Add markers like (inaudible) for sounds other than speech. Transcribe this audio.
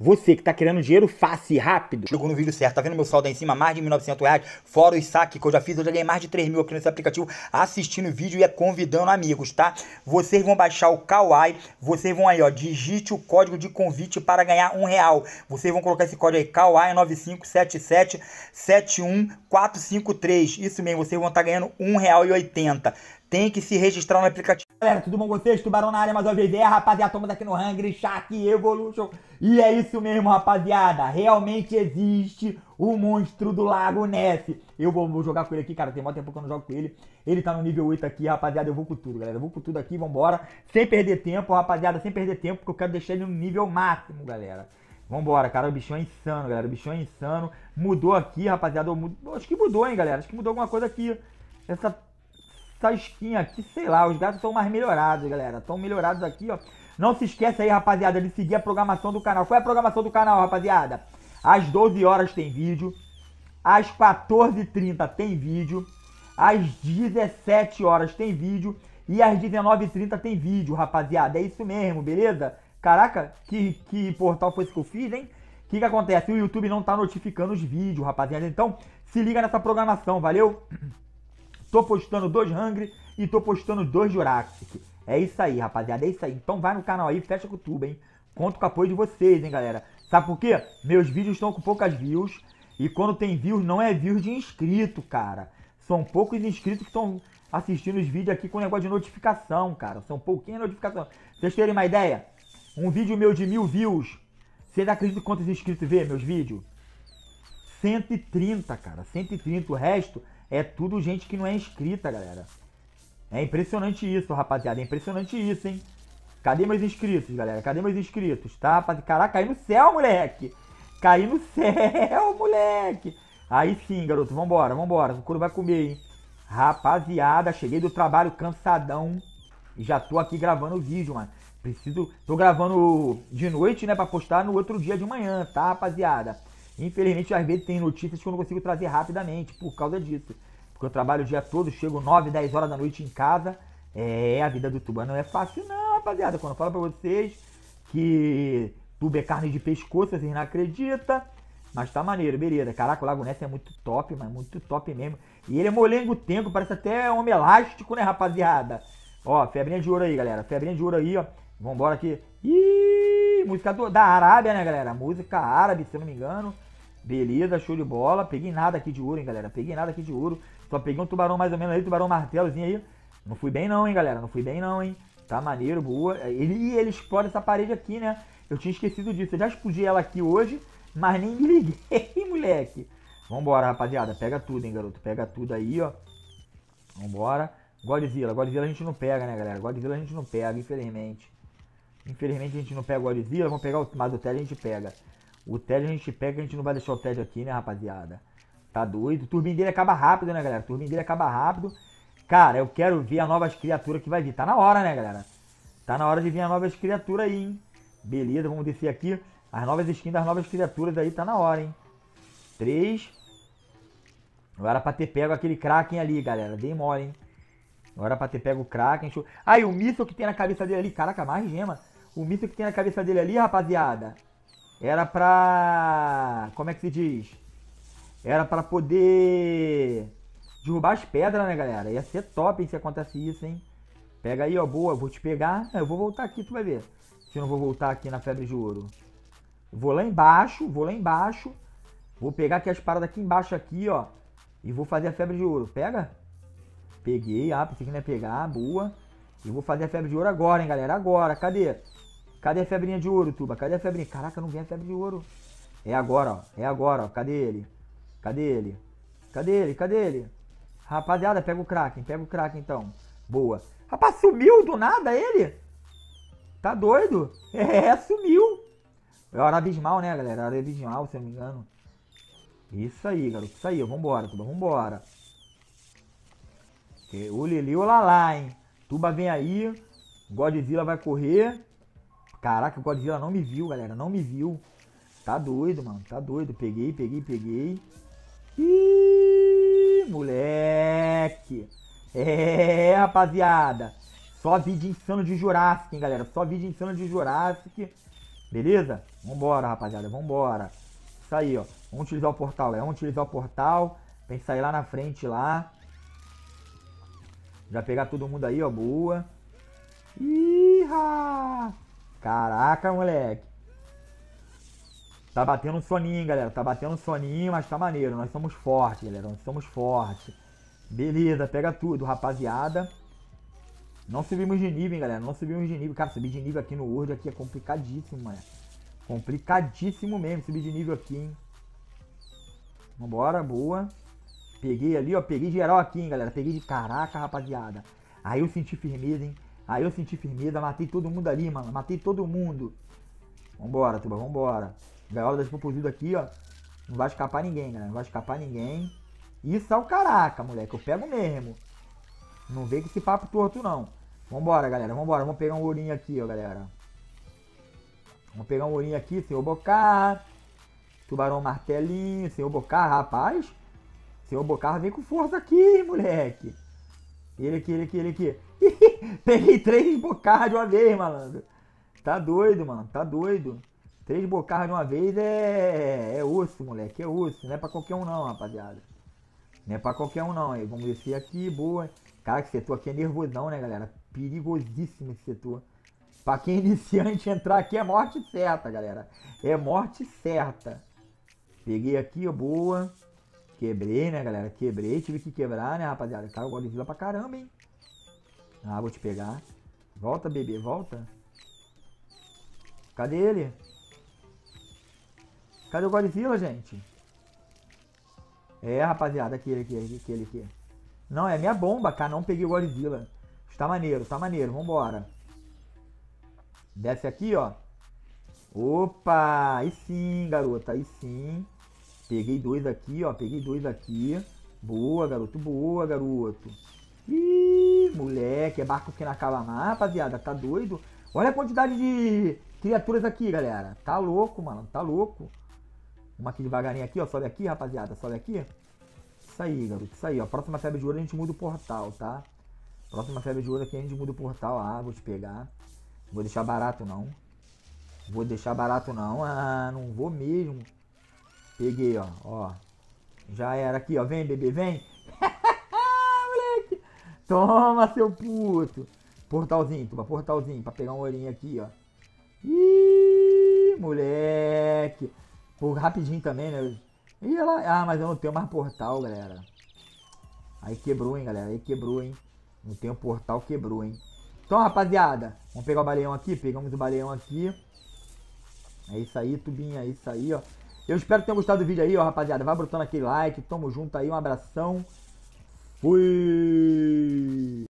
Você que tá querendo dinheiro fácil e rápido. Chegou no vídeo certo. Tá vendo meu saldo aí em cima? Mais de 1.900 reais. Fora os saques que eu já fiz. Eu já ganhei mais de 3 mil aqui nesse aplicativo assistindo o vídeo e é convidando amigos, tá? Vocês vão baixar o Kawaii. Vocês vão aí, ó. Digite o código de convite para ganhar um real. Vocês vão colocar esse código aí. Kawaii 957771453. Isso mesmo. Vocês vão estar tá ganhando e oitenta. Tem que se registrar no aplicativo. Galera, tudo bom com vocês? Tubarão na área mais uma vez. É, rapaziada, estamos aqui no Hungry Shark Evolution. E é isso mesmo, rapaziada. Realmente existe o monstro do Lago Ness. Eu vou, vou, jogar com ele aqui, cara. Tem muito tempo que eu não jogo com ele. Ele tá no nível 8 aqui, rapaziada. Eu vou com tudo, galera. Eu vou com tudo aqui, vambora. Sem perder tempo, rapaziada. Sem perder tempo, porque eu quero deixar ele no nível máximo, galera. Vambora, cara. O bichão é insano, galera. O bichão é insano. Mudou aqui, rapaziada. Acho que mudou, hein, galera. Acho que mudou alguma coisa aqui. Essa essa skin aqui, sei lá, os gatos estão mais melhorados, galera. Estão melhorados aqui, ó. Não se esqueça aí, rapaziada, de seguir a programação do canal. Qual é a programação do canal, rapaziada? Às 12 horas tem vídeo. Às 14h30 tem vídeo. Às 17 horas tem vídeo. E às 19h30 tem vídeo, rapaziada. É isso mesmo, beleza? Caraca, que, que portal foi esse que eu fiz, hein? O que, que acontece? O YouTube não tá notificando os vídeos, rapaziada. Então, se liga nessa programação, valeu? (clears throat) Tô postando dois Hungry e tô postando dois Jurassic. É isso aí, rapaziada. É isso aí. Então vai no canal aí, fecha com o tubo, hein? Conto com o apoio de vocês, hein, galera. Sabe por quê? Meus vídeos estão com poucas views. E quando tem views, não é views de inscrito, cara. São poucos inscritos que estão assistindo os vídeos aqui com negócio de notificação, cara. São pouquinhas notificações. Vocês terem uma ideia? Um vídeo meu de mil views. Vocês acreditam quantos inscritos vê meus vídeos? 130, cara. 130. O resto é tudo gente que não é inscrita, galera. É impressionante isso, rapaziada. É impressionante isso, hein? Cadê meus inscritos, galera? Cadê meus inscritos, tá, rapaziada? Caraca, caiu no céu, moleque! Caí no céu, (laughs) moleque! Aí sim, garoto. Vambora, vambora. O couro vai comer, hein? Rapaziada, cheguei do trabalho cansadão. E já tô aqui gravando o vídeo, mano. Preciso... Tô gravando de noite, né? Pra postar no outro dia de manhã, tá, rapaziada? Infelizmente, às vezes tem notícias que eu não consigo trazer rapidamente por causa disso. Porque eu trabalho o dia todo, chego 9, 10 horas da noite em casa. É, a vida do tubarão não é fácil não, rapaziada. Quando eu falo pra vocês que tubo é carne de pescoço, vocês não acreditam. Mas tá maneiro, beleza. Caraca, o Lago Ness é muito top, mas muito top mesmo. E ele é molengo tempo, parece até homem elástico, né, rapaziada? Ó, febrinha de ouro aí, galera. Febrinha de ouro aí, ó. Vambora aqui. Ih, música do, da Arábia, né, galera? Música árabe, se eu não me engano. Beleza, show de bola. Peguei nada aqui de ouro, hein, galera. Peguei nada aqui de ouro. Só peguei um tubarão mais ou menos aí, tubarão martelozinho aí. Não fui bem não, hein, galera. Não fui bem não, hein. Tá maneiro, boa. Ele, ele explora essa parede aqui, né? Eu tinha esquecido disso. Eu já explodi ela aqui hoje, mas nem me liguei, (laughs) moleque. Vambora, rapaziada. Pega tudo, hein, garoto. Pega tudo aí, ó. Vambora. Godzilla. Godzilla a gente não pega, né, galera? Godzilla a gente não pega, infelizmente. Infelizmente a gente não pega o Godzilla. Vamos pegar o... Ted a gente pega. O TED a gente pega, a gente não vai deixar o TED aqui, né, rapaziada? Tá doido? O turbin dele acaba rápido, né, galera? O turbin dele acaba rápido. Cara, eu quero ver as novas criaturas que vai vir. Tá na hora, né, galera? Tá na hora de vir as novas criaturas aí, hein? Beleza, vamos descer aqui. As novas skins das novas criaturas aí tá na hora, hein? Três. Agora pra ter pego aquele Kraken ali, galera. Dei mole, hein? Agora pra ter pego o Kraken. Show. Ah, o míssil que tem na cabeça dele ali. Caraca, mais gema. O míssil que tem na cabeça dele ali, rapaziada. Era pra... Como é que se diz? Era pra poder derrubar as pedras, né, galera? Ia ser top hein, se acontece isso, hein? Pega aí, ó, boa. Vou te pegar. Eu vou voltar aqui, tu vai ver. Se eu não vou voltar aqui na Febre de Ouro. Vou lá embaixo, vou lá embaixo. Vou pegar aqui as paradas aqui embaixo aqui, ó. E vou fazer a Febre de Ouro. Pega? Peguei, ah, pensei que não ia pegar. Boa. E vou fazer a Febre de Ouro agora, hein, galera. Agora. Cadê? Cadê a febrinha de ouro, Tuba? Cadê a febrinha? Caraca, não vem a febre de ouro. É agora, ó. É agora, ó. Cadê ele? Cadê ele? Cadê ele? Cadê ele? Rapaziada, pega o Kraken. Pega o Kraken, então. Boa. Rapaz, sumiu do nada ele? Tá doido? (laughs) É, sumiu. É hora abismal, né, galera? Hora abismal, se eu não me engano. Isso aí, garoto. Isso aí. Vambora, Tuba. Vambora. O Lili, o Lalá, hein? Tuba vem aí. Godzilla vai correr. Caraca, o Godzilla não me viu, galera. Não me viu. Tá doido, mano. Tá doido. Peguei, peguei, peguei. Ih, moleque. É, rapaziada. Só vídeo insano de Jurassic, hein, galera. Só vídeo insano de Jurassic. Beleza? Vambora, rapaziada, vambora. Isso aí, ó. Vamos utilizar o portal, galera. Vamos utilizar o portal. Pra sair lá na frente, lá. Já pegar todo mundo aí, ó. Boa. Iha! Caraca, moleque. Tá batendo um soninho, galera. Tá batendo um soninho, mas tá maneiro. Nós somos fortes, galera. Nós somos fortes. Beleza, pega tudo, rapaziada. Não subimos de nível, hein, galera. Não subimos de nível. Cara, subir de nível aqui no Word aqui é complicadíssimo, mano. Complicadíssimo mesmo subir de nível aqui, hein. Vambora, boa. Peguei ali, ó. Peguei geral aqui, hein, galera. Peguei de caraca, rapaziada. Aí eu senti firmeza, hein. Aí eu senti firmeza. Matei todo mundo ali, mano. Matei todo mundo. Vambora, tuba. Vambora. Gaiola das popozudas aqui, ó. Não vai escapar ninguém, galera. Não vai escapar ninguém. Isso é o caraca, moleque. Eu pego mesmo. Não vem com esse papo torto, não. Vambora, galera. Vambora. Vamos pegar um ourinho aqui, ó, galera. Vamos pegar um ourinho aqui, senhor Bocar. Tubarão martelinho, senhor Bocar, rapaz. Senhor Bocar vem com força aqui, moleque. Ele aqui, ele aqui, ele aqui. (laughs) Peguei três bocarras de uma vez, malandro. Tá doido, mano. Tá doido. Três bocarras de uma vez é, é osso, moleque. É osso. Não é pra qualquer um não, rapaziada. Não é pra qualquer um não. Aí, vamos descer aqui, boa. Cara, que setor aqui é nervosão, né, galera? Perigosíssimo esse setor. Pra quem é iniciante (laughs) entrar aqui é morte certa, galera. É morte certa. Peguei aqui, boa. Quebrei, né, galera? Quebrei, tive que quebrar, né, rapaziada? Cara, o Godzilla pra caramba, hein? Ah, vou te pegar. Volta, bebê, volta. Cadê ele? Cadê o Godzilla, gente? É, rapaziada, aquele aqui, aquele aqui. Não, é minha bomba, cara. Não peguei o Godzilla. Tá maneiro, tá maneiro. Vambora. Desce aqui, ó. Opa! Aí sim, garota. Aí sim. Peguei dois aqui, ó. Peguei dois aqui. Boa, garoto. Boa, garoto. Ih, moleque. É barco que não acaba mais, rapaziada. Tá doido? Olha a quantidade de criaturas aqui, galera. Tá louco, mano. Tá louco. Uma aqui devagarinho aqui, ó. Sobe aqui, rapaziada. Sobe aqui. Isso aí, garoto. Isso aí, ó. Próxima febre de ouro a gente muda o portal, tá? Próxima febre de ouro aqui a gente muda o portal. Ah, vou te pegar. Vou deixar barato, não. Vou deixar barato, não. Ah, não vou mesmo. Peguei, ó. Ó. Já era aqui, ó. Vem, bebê, vem. (laughs) Moleque. Toma, seu puto. Portalzinho, tuba, portalzinho. Pra pegar um ourinho aqui, ó. Ih, moleque. Pô, rapidinho também, né? Ih, ela... Ah, mas eu não tenho mais portal, galera. Aí quebrou, hein, galera. Aí quebrou, hein. Não tem o portal, quebrou, hein. Então, rapaziada, vamos pegar o baleão aqui. Pegamos o baleão aqui. É isso aí, tubinha, é isso aí, ó. Eu espero que tenham gostado do vídeo aí, ó, rapaziada. Vai botando aquele like. Tamo junto aí. Um abração. Fui!